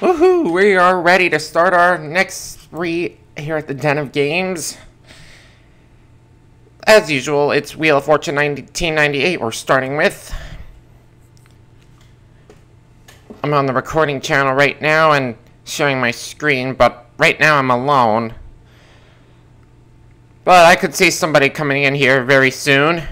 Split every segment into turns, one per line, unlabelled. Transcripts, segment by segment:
Woohoo! We are ready to start our next re here at the Den of Games. As usual, it's Wheel of Fortune 1998 we're starting with. I'm on the recording channel right now and showing my screen, but right now I'm alone. But I could see somebody coming in here very soon.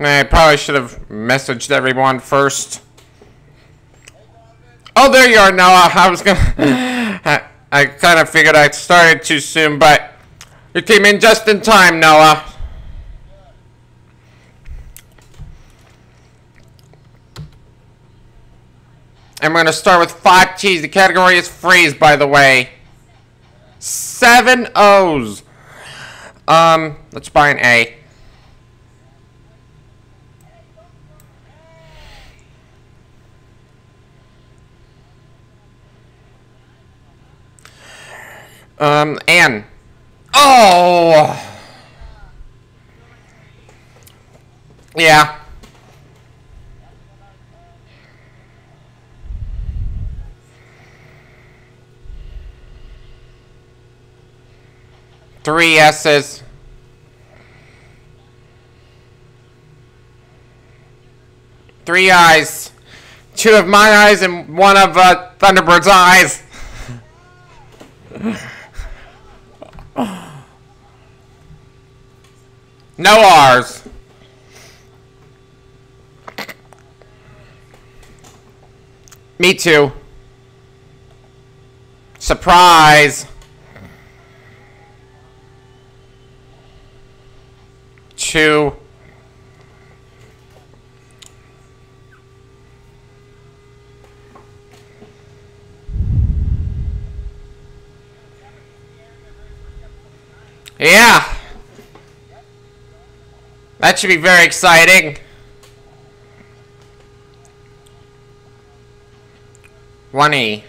I probably should have messaged everyone first. Oh, there you are, Noah. I was gonna... I, I kind of figured I started too soon, but... You came in just in time, Noah. I'm gonna start with five T's. The category is phrase, by the way. Seven O's. Um, let's buy an A. Um, Anne. Oh! Yeah. Three S's. Three eyes. Two of my eyes and one of uh, Thunderbird's eyes. No R's. Me too. Surprise. Two. Yeah. That should be very exciting. One E.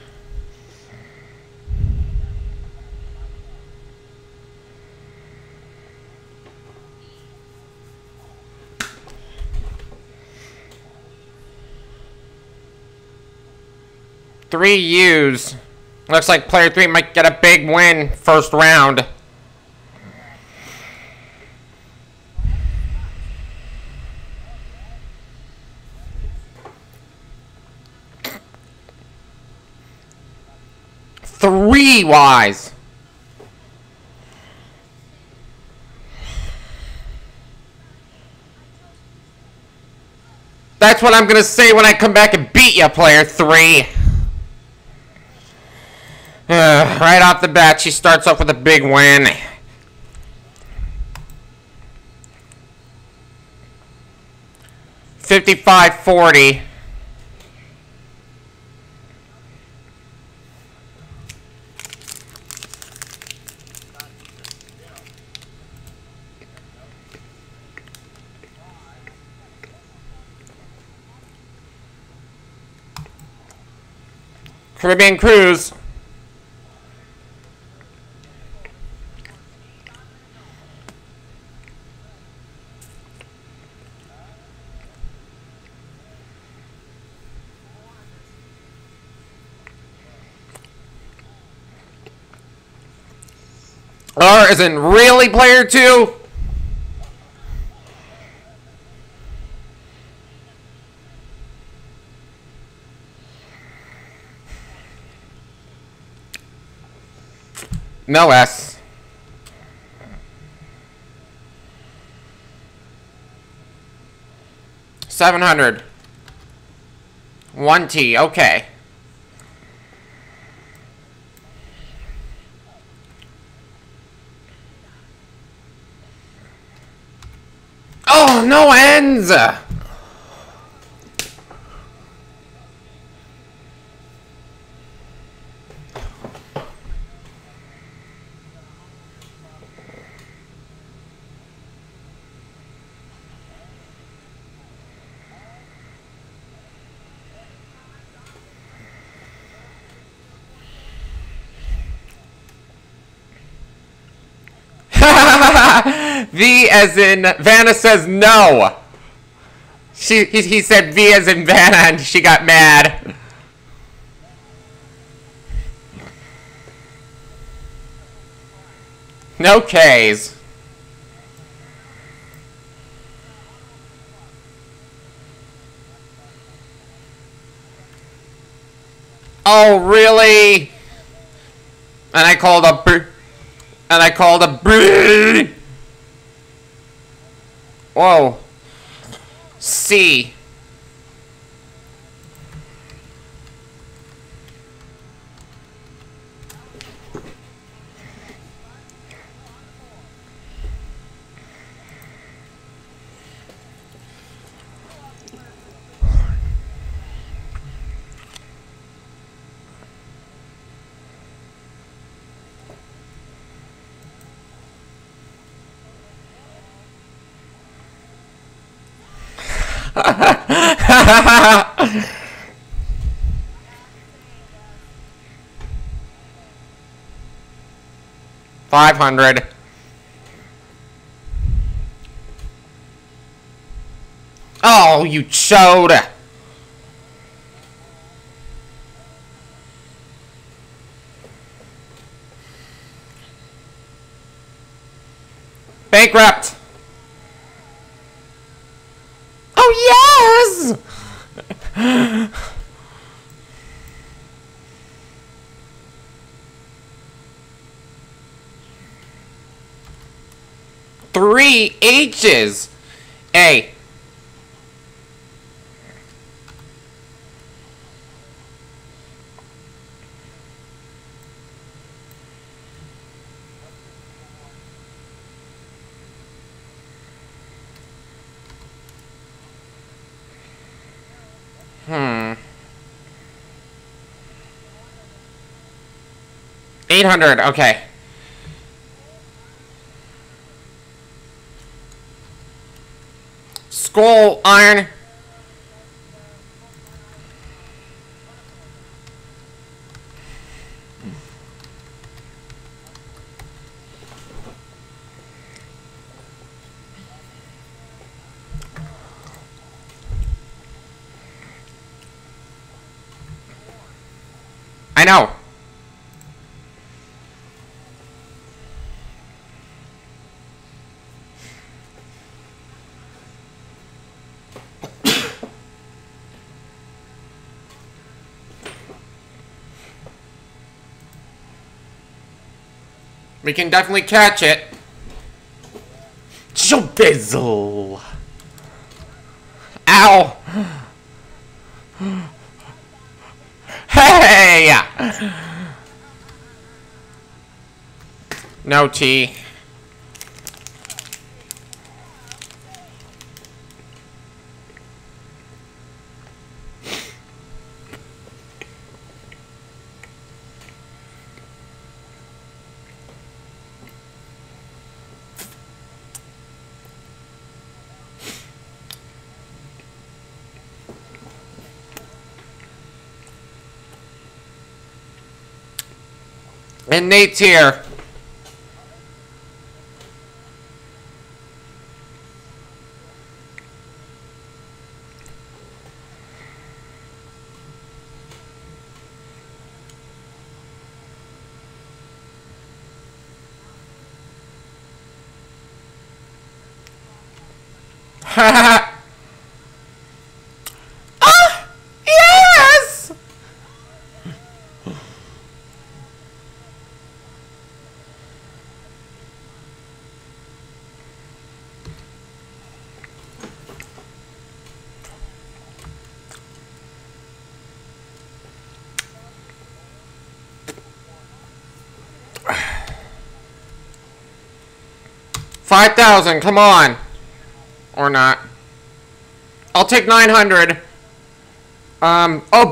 Three U's. Looks like player three might get a big win first round. Y's. That's what I'm gonna say when I come back and beat you, player three. Uh, right off the bat, she starts off with a big win. Fifty-five forty. Caribbean Cruise. R isn't really player two. No S. Seven hundred. One T, okay. Oh, no ends! V as in Vanna says no. She he, he said V as in Vanna and she got mad. No K's. Oh, really? And I called a br- and I called a br- Whoa. C. Five hundred. Oh, you chode! Bankrupt! Three H's! A. 800, okay. Skull iron. I know. We can definitely catch it. Jobizzle. Ow. Hey! No tea. And Nate's here. ah! 5,000, come on. Or not. I'll take 900. Um, oh,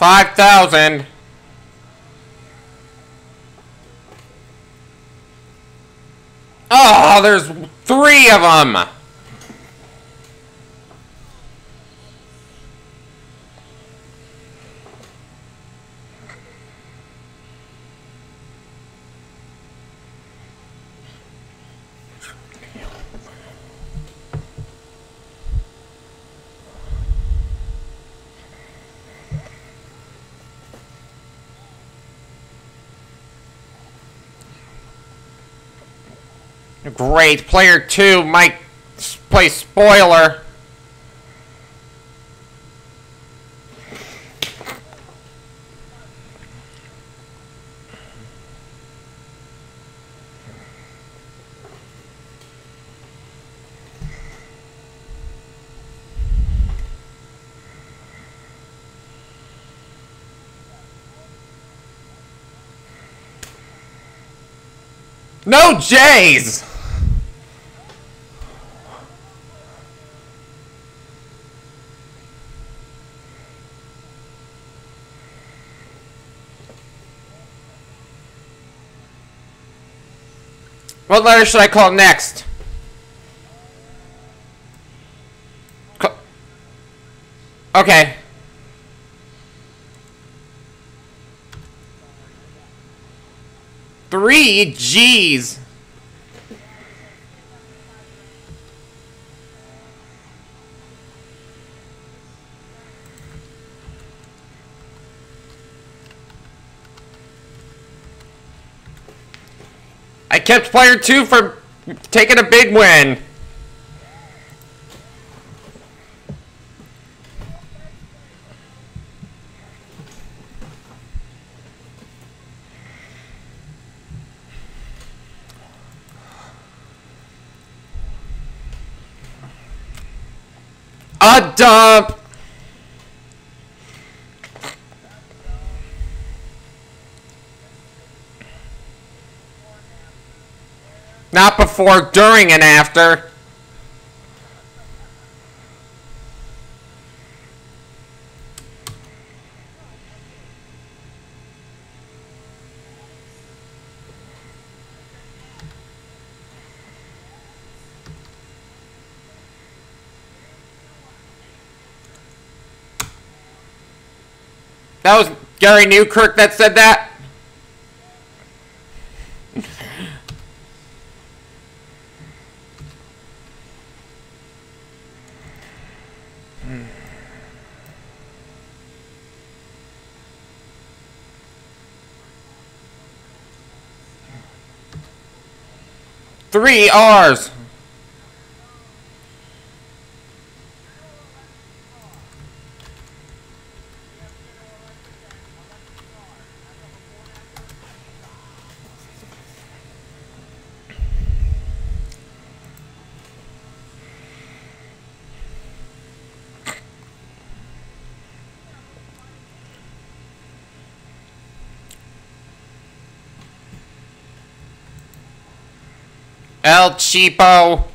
Five thousand. Oh, there's three of them. Great. Player two might play spoiler. No J's! What letter should I call next? Okay. Three G's. I kept player two from taking a big win. A dump. Not before, during, and after. That was Gary Newkirk that said that? Three R's. El Cheapo.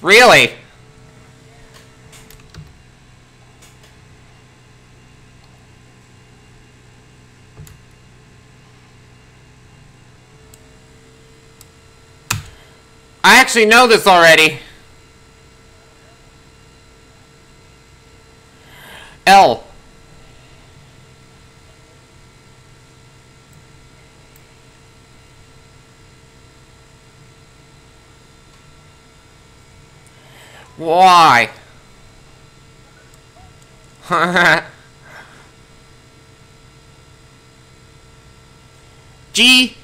Really? I actually know this already. G.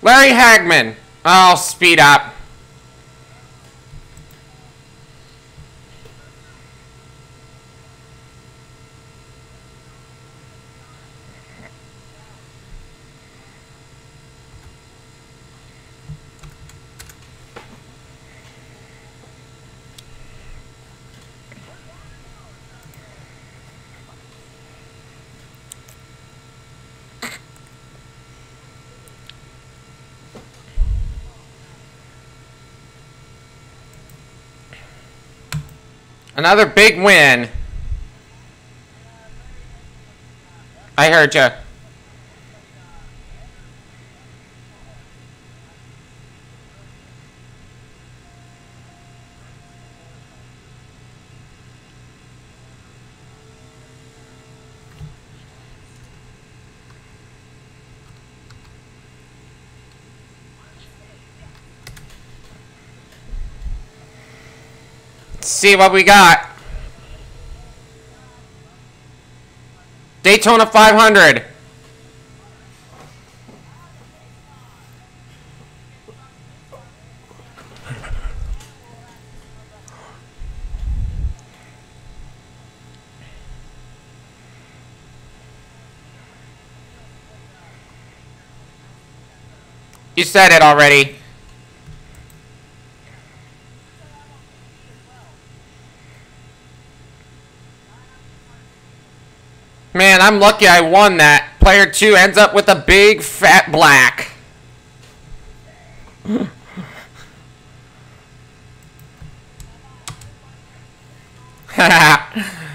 Larry Hagman. I'll speed up. Another big win. I heard you. See what we got. Daytona 500. You said it already. Man, I'm lucky I won that. Player 2 ends up with a big fat black.